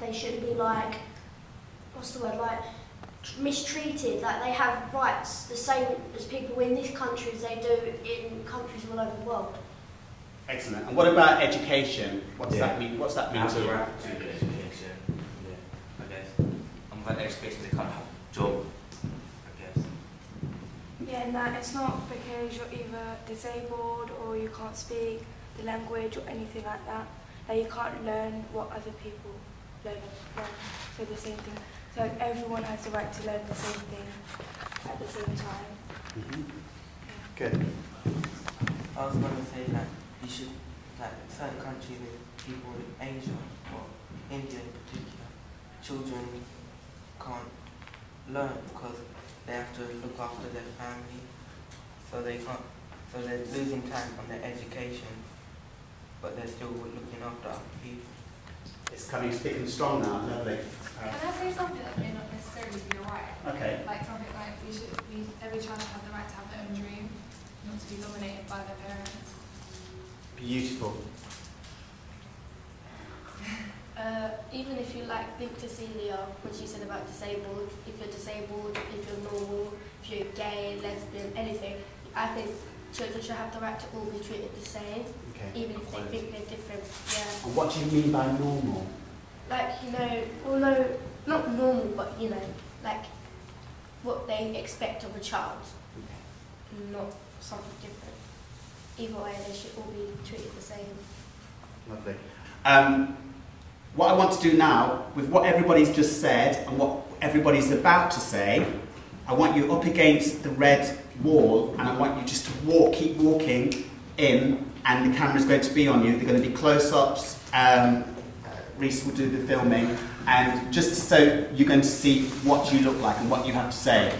they shouldn't be like, what's the word, like mistreated. Like they have rights the same as people in this country as they do in countries all over the world. Excellent. And what about education? What does Yeah. that mean? What's that mean to the you? right to education. Yeah, I guess. I'm without education, they can't have a job. I guess. Yeah, no, it's not because you're either disabled or you can't speak the language or anything like that. That you can't learn what other people learn. So the same thing. So everyone has the right to learn the same thing at the same time. Mhm. Good. I was going to say that you should, like certain countries, in people in Asia or India in particular, children can't learn because they have to look after their family, so they can't, so they're losing time on their education, but they're still looking after other people. It's coming thick and strong now. Lovely. Can Uh, I say something that may not necessarily be right? okay. Like something like we should, we, every child should have the right to have their own dream, not to be dominated by their parents. Beautiful. Uh, even if you like think Cecilia, what she said about disabled, if you're disabled, if you're normal, if you're gay, lesbian, anything, I think children should have the right to all be treated the same, Okay. even if they think they're different. Yeah. And what do you mean by normal? Like, you know, although not normal, but you know, like what they expect of a child, not something different. Either way, they should all be treated the same. Lovely. Um, what I want to do now, with what everybody's just said and what everybody's about to say, I want you up against the red wall and I want you just to walk, keep walking in, and the camera's going to be on you. They're going to be close-ups. Um, uh, Reece will do the filming, and just so you're going to see what you look like and what you have to say.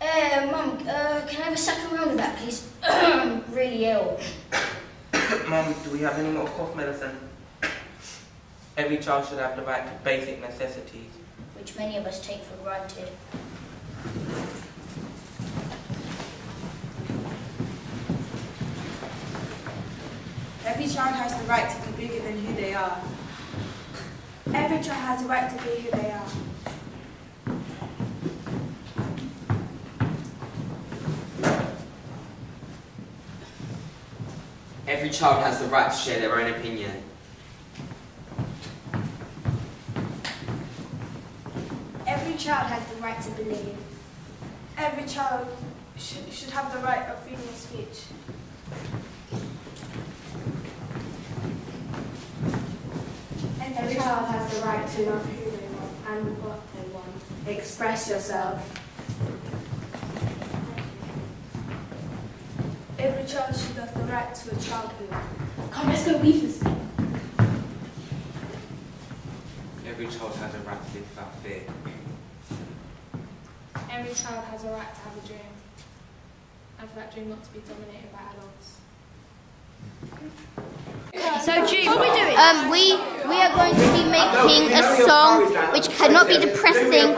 Uh, Mum, uh, can I have a second round of that, please? really ill. Mum, do we have any more cough medicine? Every child should have the right to basic necessities. Which many of us take for granted. Every child has the right to be bigger than who they are. Every child has the right to be who they are. Every child has the right to share their own opinion. Every child has the right to believe. Every child should, should have the right of freedom of speech. Every child has the right to love who they want and what they want. Express yourself. Every child should have the right to a childhood. Come, let's go weavers. Every child has a right to live without fear. Every child has a right to have a dream, and for that dream not to be dominated by adults. So, Jude, what are we doing? Um, we we are going to be making a song which cannot be depressing,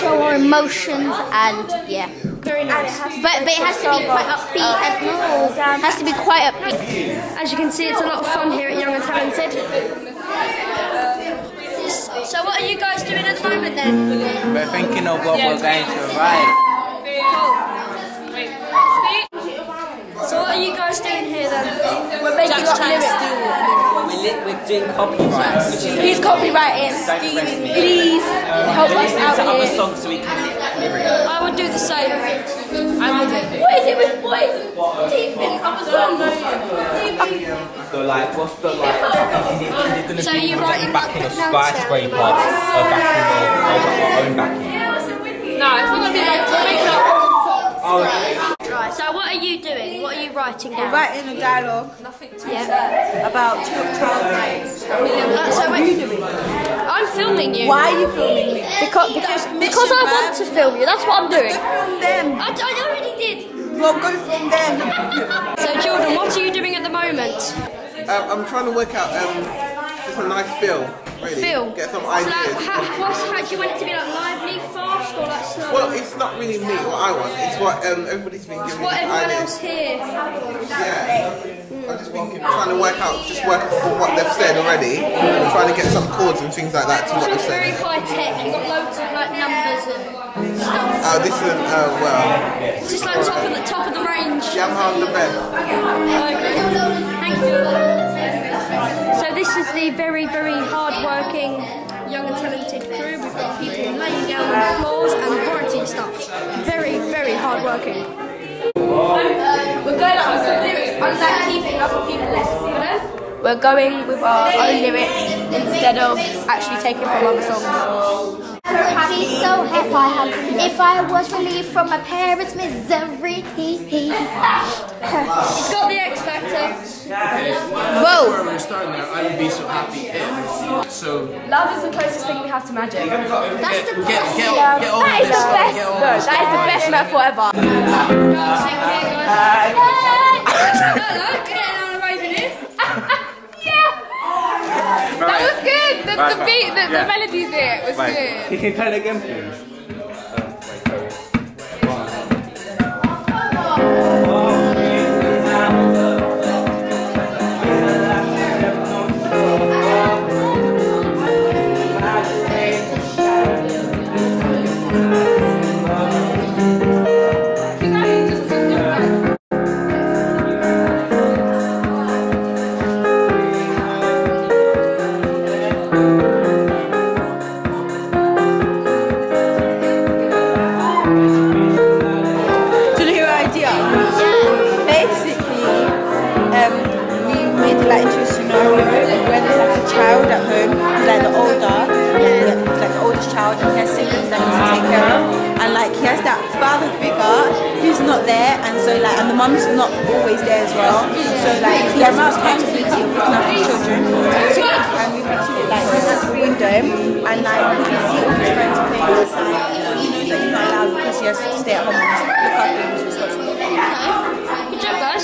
show our emotions, and yeah. Very nice. But, but it has to be quite upbeat. And, no, it has to be quite upbeat. As you can see, it's a lot of fun here at Young and Talented. So, what are you guys doing at the moment then? We're thinking of what we're going to write. So, what are you guys doing here then? We're making up lyrics. We're, li- we're doing copyright, which is Who's copywriting? Please help us out to other here. songs so we can. I would do the same. I would. What is it with boys and teeth in other songs? So like, what's the like? Is it gonna So be you're like writing backing a skyscraper, now, or backing a, or our own backing? No, it's not gonna be like we're making up. Right. So, what are you doing? What are you writing down? Writing a dialogue Nothing to Yeah. about child rights. Uh, so, what are you doing? I'm filming you. Why are you filming me? Because because, because I want to film you. That's what I'm doing. Film them. I, I already did. Well, go film them. So, Jordan, what are you doing at the moment? Um, I'm trying to work out um, just a nice feel, really. Phil. Get some So, ideas. like, how, what's, how do you want it to be like lively, fast, or like slow? well, it's not really me what I want. It's what um, everybody's been giving me what everyone ideas. else here. Yeah. I've just been trying to work out, just work from what they've said already, and trying to get some chords and things like that to what they've Very high tech. You've got loads of like numbers and stuff. Oh, this is, oh, well. It's just like top of the top of the range. Yamaha and the best. Thank you. So this is the very, very hard-working, young and talented crew. We've got people laying down on floors and writing stuff. Very, very hard-working. We're going up with lyrics, unlike keeping other people listening. We're going with our own lyrics instead of actually taking from other songs. Happy, so happy. If I had, if I was relieved from my parents' misery, it's got the X Factor. Whoa! Where we're starting there, I would be so happy if. So. Love is the closest thing we have to magic. That's the best. get, Yeah, get that is the best. Get No, that is the best metaphor ever. That was good. The, the beat, the, the melody there was good. You can play it again, please. So like, and the mum's not always there as well. So like he has responsibility of looking after his children. So, and we pictured it like this is green dome, and like he can see all his friends playing outside, but he knows that he's not allowed because he has to stay at home and look after his responsibility. Good job, guys.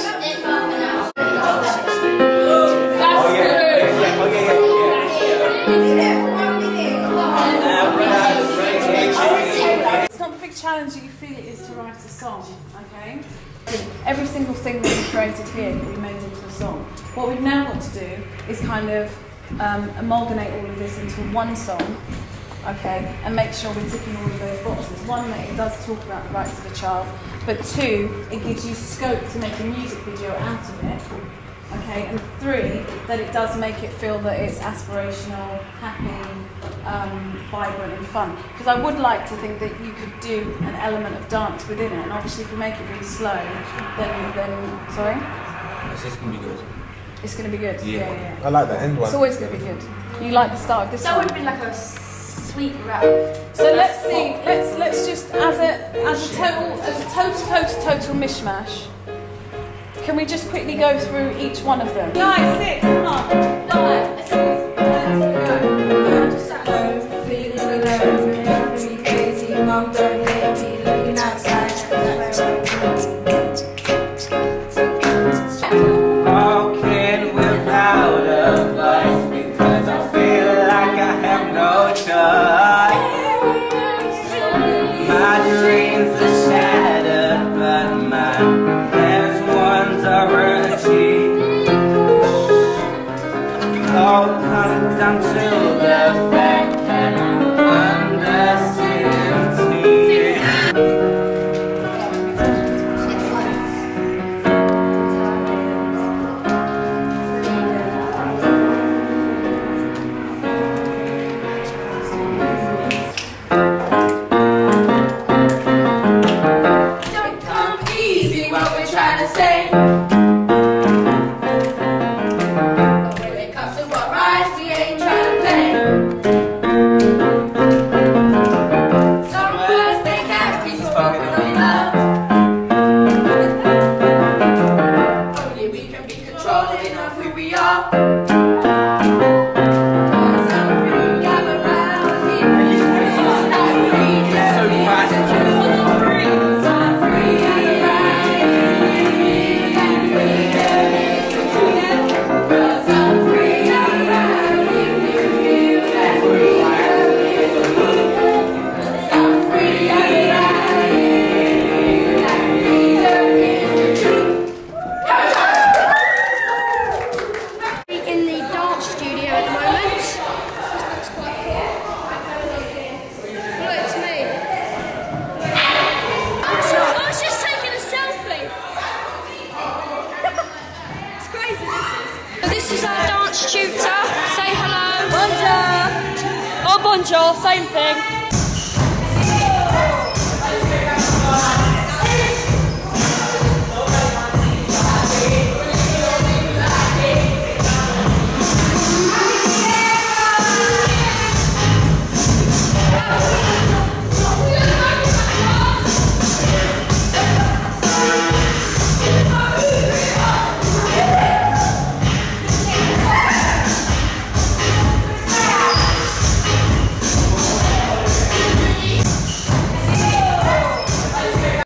It's not the big challenge that you feel it is to write a song, okay? Every single thing that we created here can be made into a song. What we've now got to do is kind of um, amalgamate all of this into one song, okay, and make sure we're ticking all of those boxes. One, that it does talk about the rights of the child, but two, it gives you scope to make a music video out of it, okay, and three, that it does make it feel that it's aspirational, happy, um, vibrant and fun. Because I would like to think that you could do an element of dance within it, and obviously if we make it really slow, then, then sorry? It's just gonna be good. It's going to be good. Yeah. yeah, yeah. I like the end one. It's always going to be good. You like the start of this That one? would have been like a sweet rap. So let's see. Let's let's just as a as a total as a total total total mishmash. Can we just quickly go through each one of them? Nine, six, come on. Nine, Walking This is our dance tutor. Say hello. Bonjour. Oh, bonjour, same thing.